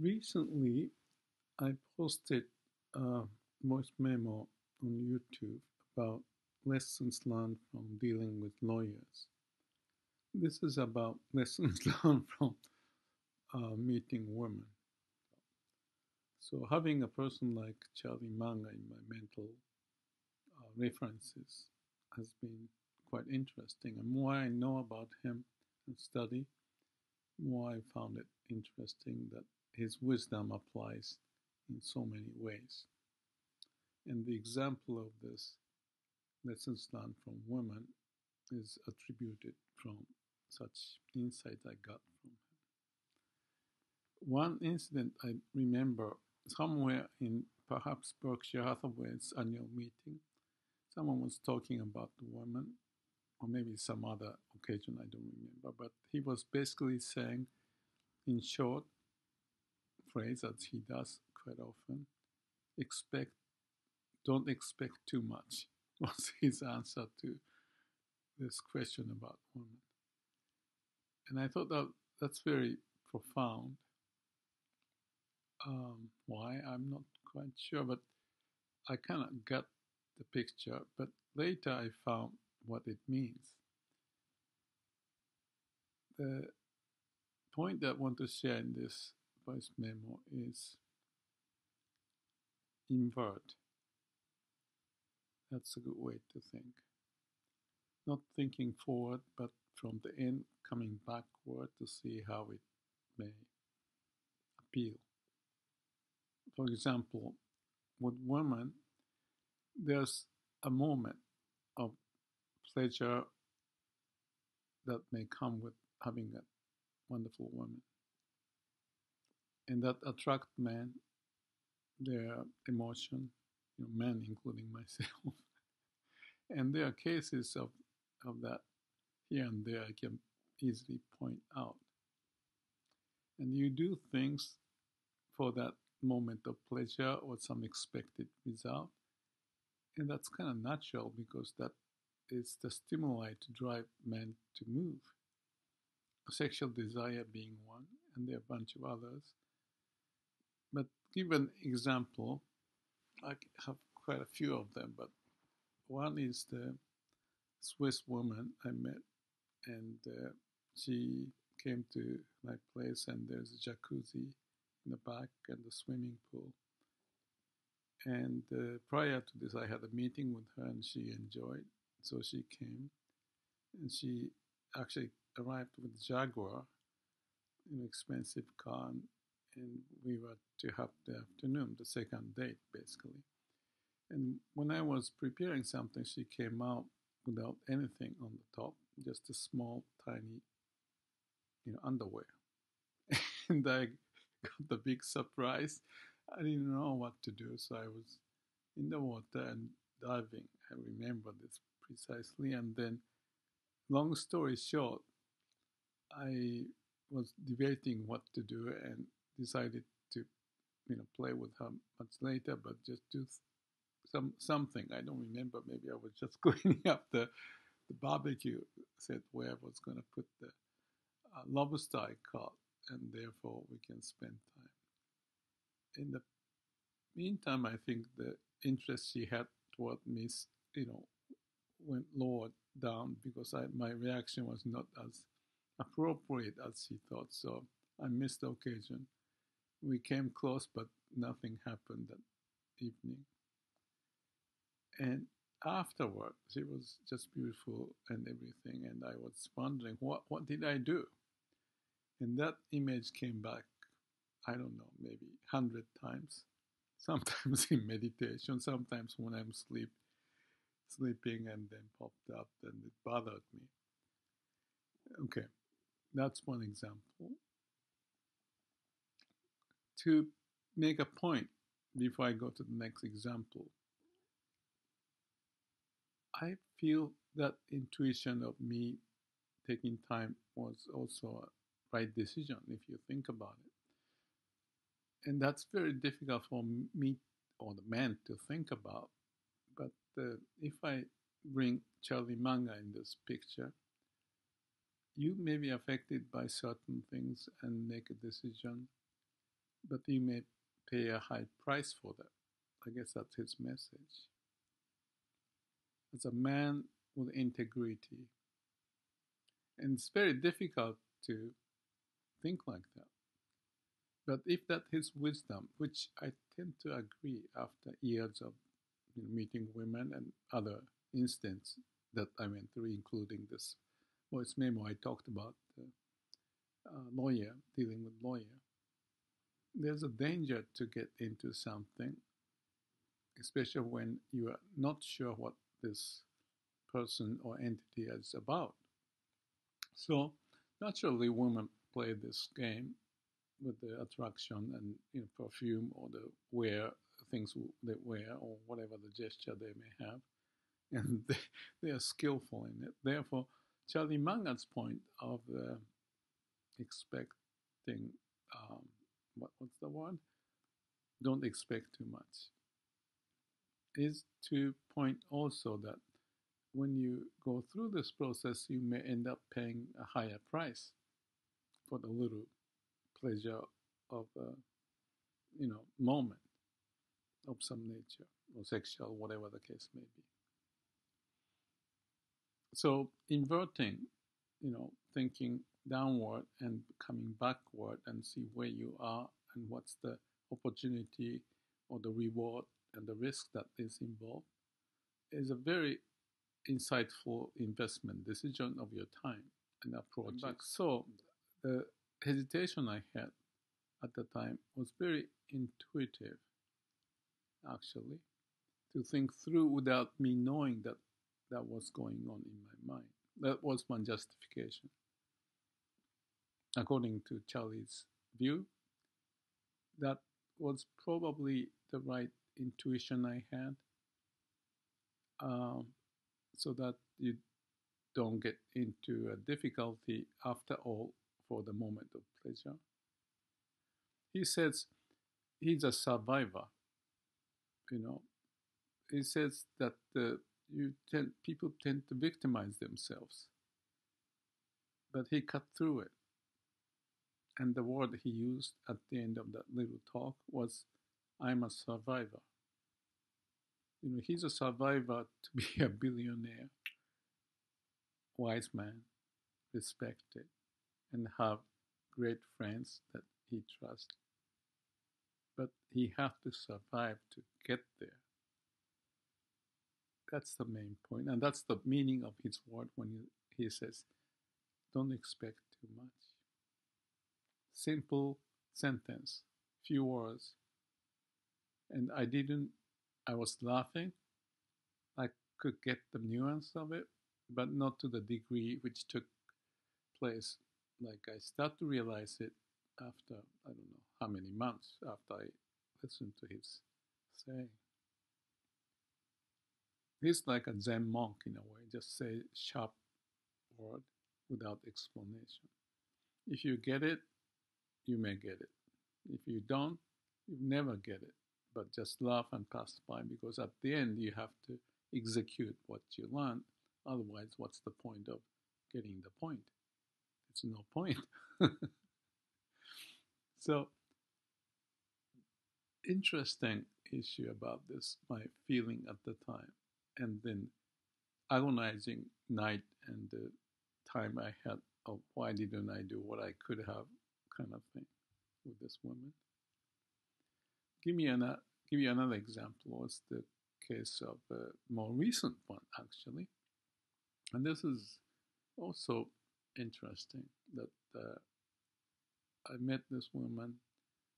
Recently, I posted a voice memo on YouTube about lessons learned from dealing with lawyers. This is about lessons learned from uh, meeting women. So, having a person like Charlie Munger in my mental uh, references has been quite interesting. And more I know about him and study, more I found it interesting that his wisdom applies in so many ways. And the example of this lessons learned from women is attributed from such insight I got from him. One incident I remember somewhere in perhaps Berkshire Hathaway's annual meeting, someone was talking about the woman, or maybe some other occasion, I don't remember, but he was basically saying, in short, phrase as he does quite often, expect, don't expect too much, was his answer to this question about women. And I thought that that's very profound. Um, why? I'm not quite sure, but I kind of got the picture. But later I found what it means. The point that I want to share in this voice memo is invert. That's a good way to think. Not thinking forward, but from the end coming backward to see how it may appeal. For example, with women, there's a moment of pleasure that may come with having a wonderful woman. And that attract men, their emotion, you know, men including myself. and there are cases of, of that here and there I can easily point out. And you do things for that moment of pleasure or some expected result. And that's kind of natural because that is the stimuli to drive men to move. Sexual desire being one, and there are a bunch of others. But give an example, I have quite a few of them, but one is the Swiss woman I met, and uh, she came to my place, and there's a jacuzzi in the back and the swimming pool. And uh, prior to this, I had a meeting with her, and she enjoyed. So she came, and she actually arrived with Jaguar, an expensive car, and we were to have the afternoon, the second date, basically. And when I was preparing something, she came out without anything on the top, just a small, tiny, you know, underwear. and I got the big surprise. I didn't know what to do, so I was in the water and diving. I remember this precisely. And then, long story short, I was debating what to do and decided to, you know, play with her much later, but just do some something. I don't remember. Maybe I was just cleaning up the the barbecue set where I was going to put the uh, lobster I caught, and therefore we can spend time. In the meantime, I think the interest she had toward me, you know, went lower down because I, my reaction was not as appropriate as she thought. So I missed the occasion. We came close, but nothing happened that evening. And afterward, she was just beautiful and everything. And I was wondering, what, what did I do? And that image came back, I don't know, maybe 100 times. Sometimes in meditation, sometimes when I'm sleep, sleeping and then popped up and it bothered me. Okay, that's one example. To make a point before I go to the next example, I feel that intuition of me taking time was also a right decision if you think about it. And that's very difficult for me or the man to think about. But uh, if I bring Charlie Munger in this picture, you may be affected by certain things and make a decision. But you may pay a high price for that. I guess that's his message. As a man with integrity, and it's very difficult to think like that. But if that is wisdom, which I tend to agree after years of you know, meeting women and other instances that I went through, including this voice memo I talked about, uh, uh, lawyer, dealing with lawyer, there's a danger to get into something, especially when you are not sure what this person or entity is about. So naturally, women play this game with the attraction and you know, perfume or the wear things they wear or whatever the gesture they may have, and they, they are skillful in it. Therefore, Charlie Munger's point of uh, expecting um, what, what's the word? Don't expect too much. Is to point also that when you go through this process, you may end up paying a higher price for the little pleasure of a, you know, moment of some nature or sexual, whatever the case may be. So inverting, you know, thinking downward and coming backward and see where you are and what's the opportunity or the reward and the risk that is involved is a very insightful investment decision of your time and approach. Back. So the hesitation I had at the time was very intuitive, actually, to think through without me knowing that that was going on in my mind. That was my justification. According to Charlie's view, that was probably the right intuition I had. Um, so that you don't get into a difficulty after all for the moment of pleasure. He says he's a survivor. You know, he says that uh, you tend, people tend to victimize themselves, but he cut through it. And the word he used at the end of that little talk was, "I'm a survivor." you know, he's a survivor to be a billionaire, wise man, respected, and have great friends that he trusts. But he has to survive to get there. That's the main point, and that's the meaning of his word when he, he says, "Don't expect too much." Simple sentence, few words, and I didn't I was laughing. I could get the nuance of it, but not to the degree which took place. Like I start to realize it after I don't know how many months after I listened to his saying. He's like a Zen monk in a way, just say sharp word without explanation. If you get it, you may get it. If you don't, you never get it but just laugh and pass by because at the end you have to execute what you learn. Otherwise, what's the point of getting the point? It's no point. so, interesting issue about this, my feeling at the time, and then agonizing night and the time I had of why didn't I do what I could have, kind of thing, with this woman. Give me an, give you another example. Was the case of a more recent one, actually, and this is also interesting that uh, I met this woman.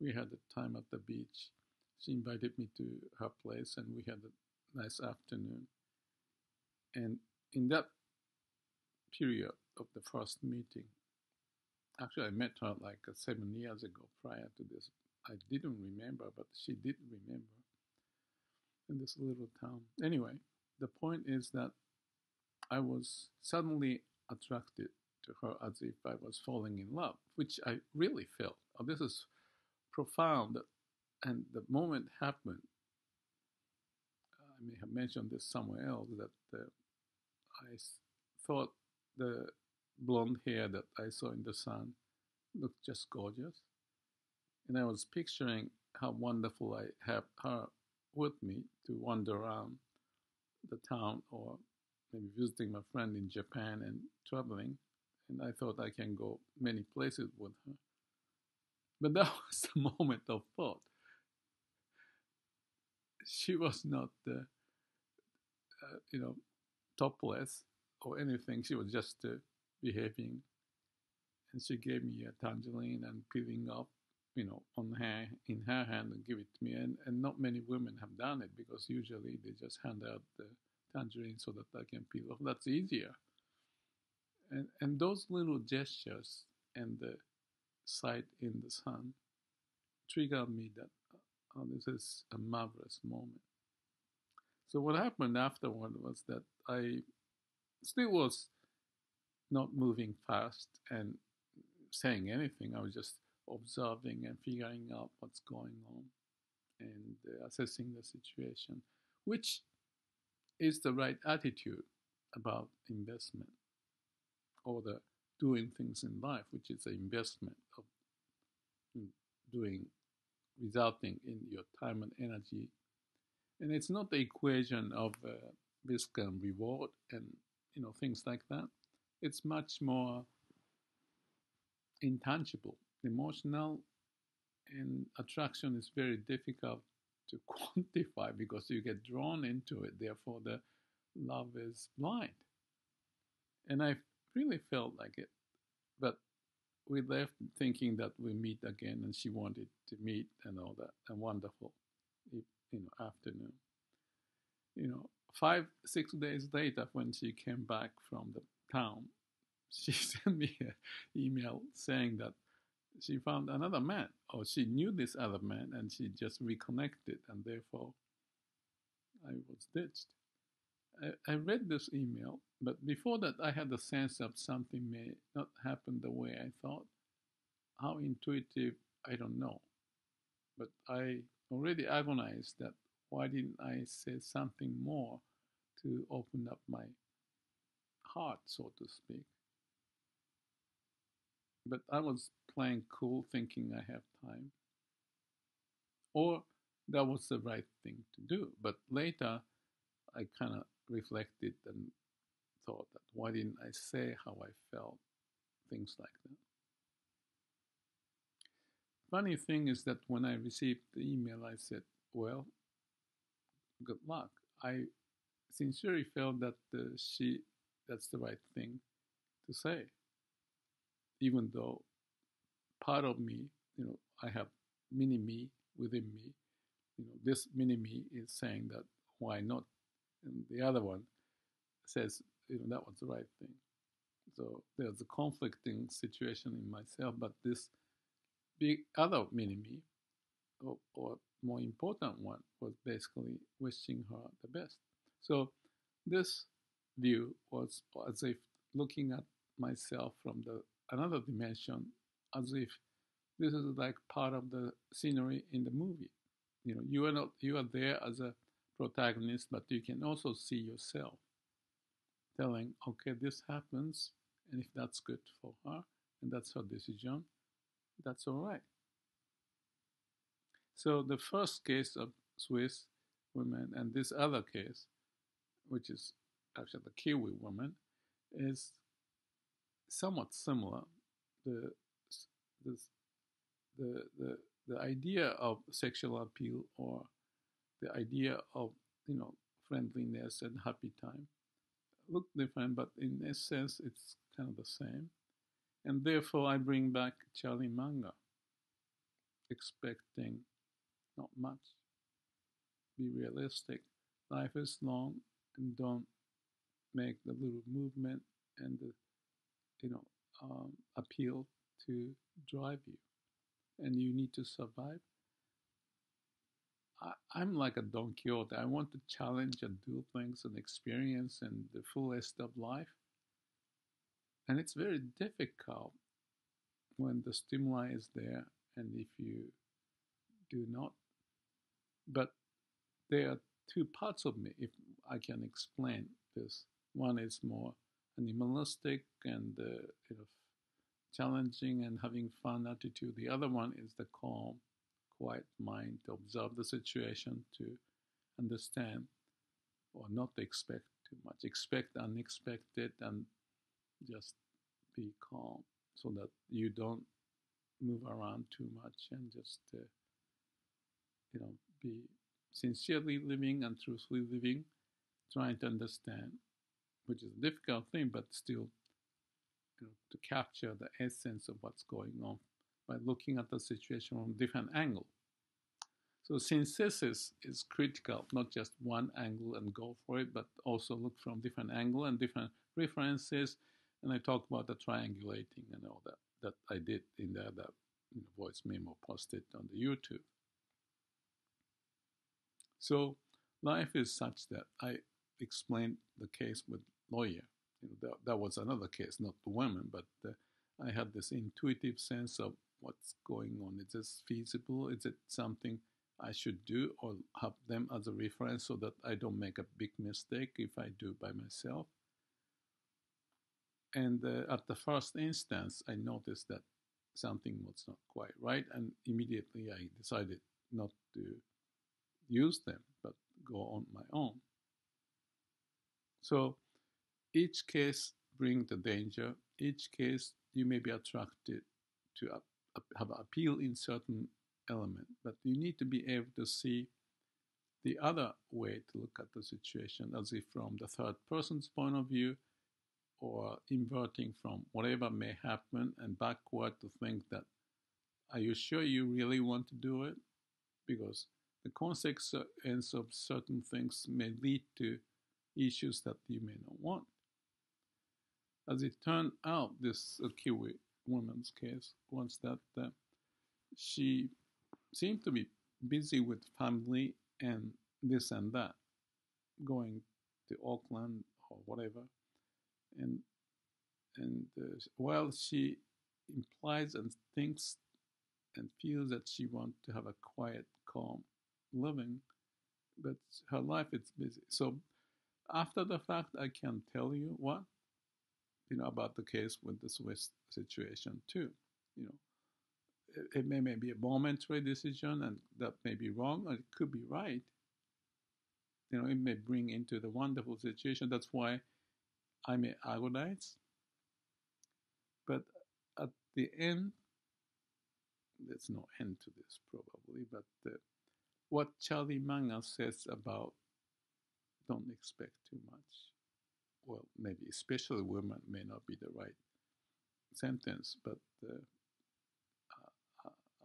We had a time at the beach. She invited me to her place, and we had a nice afternoon. And in that period of the first meeting, actually, I met her like seven years ago prior to this I didn't remember, but she did remember in this little town. Anyway, the point is that I was suddenly attracted to her as if I was falling in love, which I really felt. Oh, this is profound. And the moment happened, I may have mentioned this somewhere else, that uh, I thought the blonde hair that I saw in the sun looked just gorgeous And I was picturing how wonderful I have her with me to wander around the town or maybe visiting my friend in Japan and traveling. And I thought I can go many places with her. But that was the moment of thought. She was not, uh, uh, you know, topless or anything. She was just uh, behaving. And she gave me a tangerine and peeling up, you know, on her in her hand and give it to me. And, and not many women have done it because usually they just hand out the tangerine so that I can peel off. That's easier. And and those little gestures and the sight in the sun triggered me that oh, this is a marvelous moment. So what happened afterward was that I still was not moving fast and saying anything. I was just observing and figuring out what's going on and uh, assessing the situation, which is the right attitude about investment or the doing things in life, which is an investment of doing, resulting in your time and energy. And it's not the equation of uh, risk and reward and you know things like that. It's much more intangible, emotional, and attraction is very difficult to quantify because you get drawn into it. Therefore, the love is blind. And I really felt like it. But we left thinking that we meet again, and she wanted to meet and all that. And wonderful, you know, afternoon. You know, five six days later, when she came back from the town, she sent me an email saying that she found another man, or she knew this other man, and she just reconnected, and therefore I was ditched. I, I read this email, but before that, I had the sense of something may not happen the way I thought. How intuitive, I don't know. But I already agonized that why didn't I say something more to open up my heart, so to speak? But I was playing cool, thinking I have time. Or that was the right thing to do. But later, I kind of reflected and thought that why didn't I say how I felt? Things like that. Funny thing is that when I received the email, I said, Well, good luck. I sincerely felt that uh, she that's the right thing to say even though part of me, you know, I have mini me within me, you know, this mini me is saying that why not? And the other one says, you know, that was the right thing. So there's a conflicting situation in myself, but this big other mini me, or, or more important one, was basically wishing her the best. So this view was as if looking at myself from the another dimension as if this is like part of the scenery in the movie. You know, you are not you are there as a protagonist, but you can also see yourself telling, okay, this happens, and if that's good for her and that's her decision, that's all right. So the first case of Swiss women and this other case, which is actually the Kiwi woman, is somewhat similar. The, the, the, the, the idea of sexual appeal or the idea of, you know, friendliness and happy time look different, but in essence, it's kind of the same. And therefore, I bring back Charlie Munger, expecting not much. Be realistic. Life is long, and don't make the little movement and the you know, um, appeal to drive you, and you need to survive. I, am like a Don Quixote. I want to challenge and do things and experience and the fullest of life. And it's very difficult when the stimuli is there and if you do not. But there are two parts of me, if I can explain this. One is more animalistic and uh, challenging and having fun attitude. The other one is the calm, quiet mind to observe the situation, to understand or not expect too much. Expect unexpected and just be calm so that you don't move around too much and just, uh, you know, be sincerely living and truthfully living, trying to understand, which is a difficult thing, but still, you know, to capture the essence of what's going on by looking at the situation from different angle. So synthesis is critical, not just one angle and go for it, but also look from different angle and different references. And I talk about the triangulating and all that that I did in there, that you know, voice memo posted on the YouTube. So life is such that I explained the case with lawyer. You know, that, that was another case, not the woman, but uh, I had this intuitive sense of what's going on. Is this feasible? Is it something I should do or have them as a reference so that I don't make a big mistake if I do by myself? And uh, at the first instance, I noticed that something was not quite right, and immediately I decided not to use them but go on my own. So each case brings the danger. Each case you may be attracted to have appeal in certain element, but you need to be able to see the other way to look at the situation as if from the third person's point of view or inverting from whatever may happen and backward to think that are you sure you really want to do it because the consequences of certain things may lead to issues that you may not want as it turned out this uh, kiwi woman's case was that uh, she seemed to be busy with family and this and that, going to Auckland or whatever. And and uh, while she implies and thinks and feels that she wants to have a quiet, calm living, but her life is busy. So after the fact, I can tell you what you know about the case with the Swiss situation too. You know, it may, may be a momentary decision and that may be wrong or it could be right. You know, it may bring into the wonderful situation. That's why I may agonize. But at the end, there's no end to this probably, but uh, what Charlie Munger says about don't expect too much. Well, maybe especially women may not be the right sentence, but uh,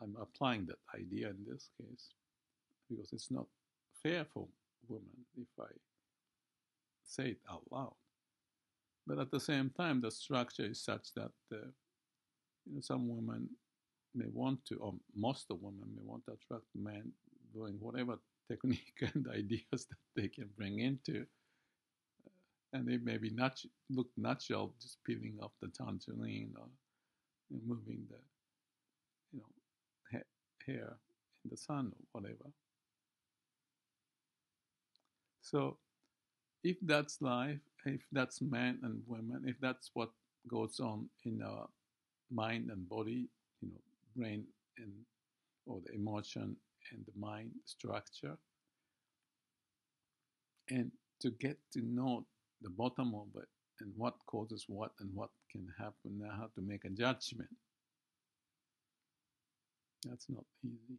I'm applying that idea in this case because it's not fair for women if I say it out loud. But at the same time, the structure is such that uh, you know, some women may want to, or most of women may want to attract men doing whatever technique and ideas that they can bring into. And they maybe not look natural, just peeling off the tangerine or moving the, you know, here in the sun or whatever. So, if that's life, if that's men and women, if that's what goes on in our mind and body, you know, brain and or the emotion and the mind structure, and to get to know the bottom of it and what causes what and what can happen, now how to make a judgment that's not easy.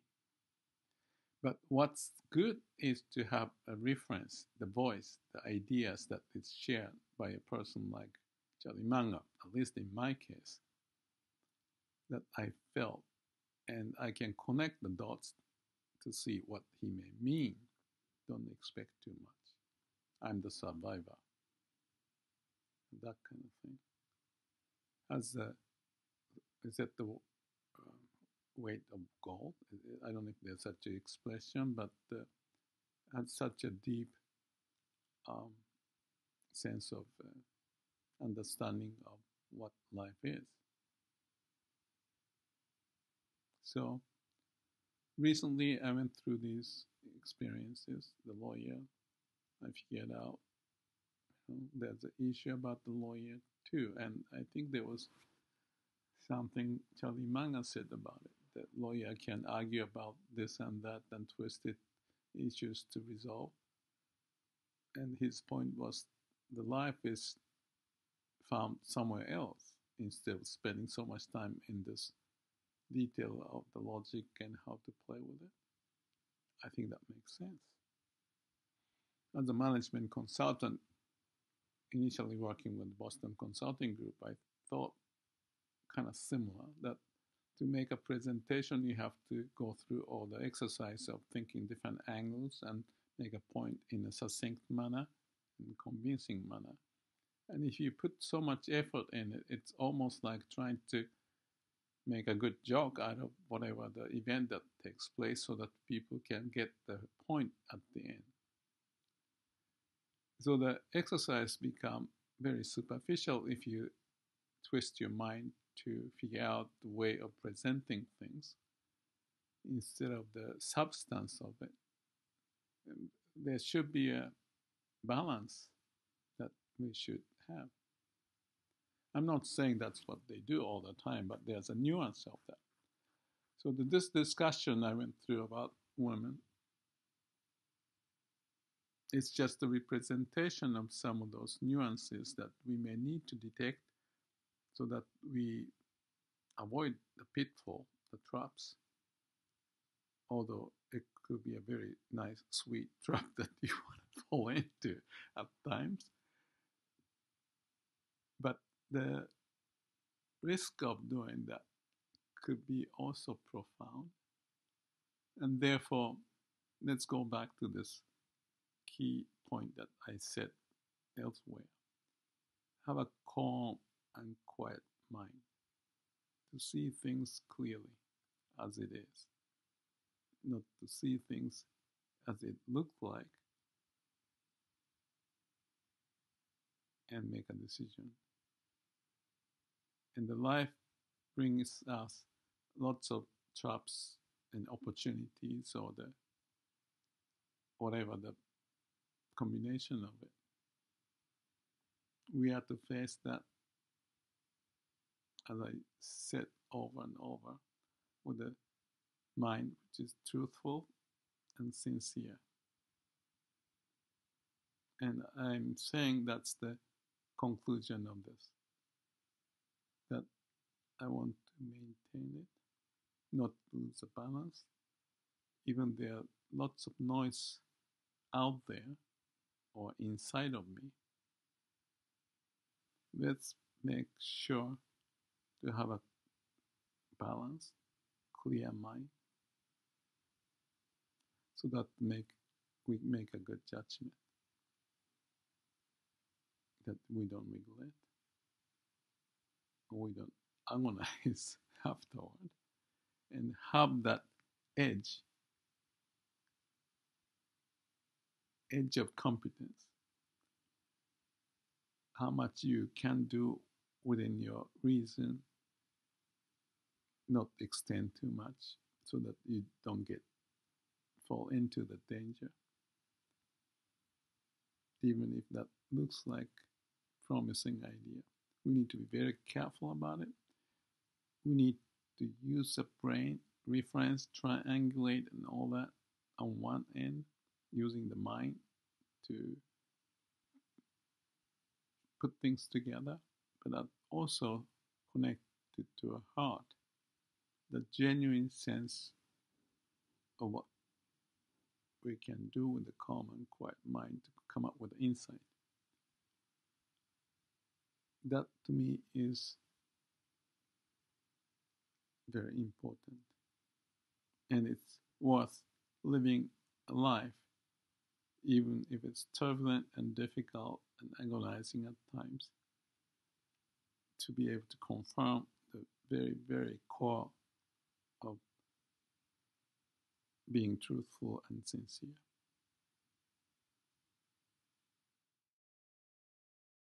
But what's good is to have a reference, the voice, the ideas that is shared by a person like Munger, at least in my case, that I felt. And I can connect the dots to see what he may mean. Don't expect too much. I'm the survivor. That kind of thing. As a, is that the weight of gold. I don't know if there's such an expression, but uh, such a deep um, sense of uh, understanding of what life is. So recently I went through these experiences, the lawyer, I figured out there's an issue about the lawyer too. And I think there was something Charlie Munger said about it that lawyer can argue about this and that and twisted issues to resolve. And his point was the life is found somewhere else instead of spending so much time in this detail of the logic and how to play with it. I think that makes sense. As a management consultant, initially working with Boston Consulting Group, I thought kind of similar that to make a presentation, you have to go through all the exercise of thinking different angles and make a point in a succinct manner, in convincing manner. And if you put so much effort in it, it's almost like trying to make a good joke out of whatever the event that takes place so that people can get the point at the end. So the exercise become very superficial if you twist your mind to figure out the way of presenting things instead of the substance of it. There should be a balance that we should have. I'm not saying that's what they do all the time, but there's a nuance of that. So the, this discussion I went through about women, it's just a representation of some of those nuances that we may need to detect so that we avoid the pitfall, the traps. Although it could be a very nice, sweet trap that you want to fall into at times. But the risk of doing that could be also profound. And therefore, let's go back to this key point that I said elsewhere. Have a calm and quiet mind to see things clearly as it is, not to see things as it looked like and make a decision. And the life brings us lots of traps and opportunities or the whatever the combination of it. We have to face that as I said over and over, with a mind which is truthful and sincere. And I'm saying that's the conclusion of this. That I want to maintain it, not lose the balance. Even there are lots of noise out there or inside of me. Let's make sure to have a balanced, clear mind so that make we make a good judgment that we don't regret we don't agonize afterward and have that edge edge of competence. How much you can do within your reason not extend too much so that you don't get fall into the danger. Even if that looks like promising idea we need to be very careful about it. We need to use the brain reference triangulate and all that on one end using the mind to put things together but that also connected to a heart the genuine sense of what we can do with the calm and quiet mind to come up with insight. That to me is very important. And it's worth living a life, even if it's turbulent and difficult and agonizing at times, to be able to confirm the very, very core of being truthful and sincere.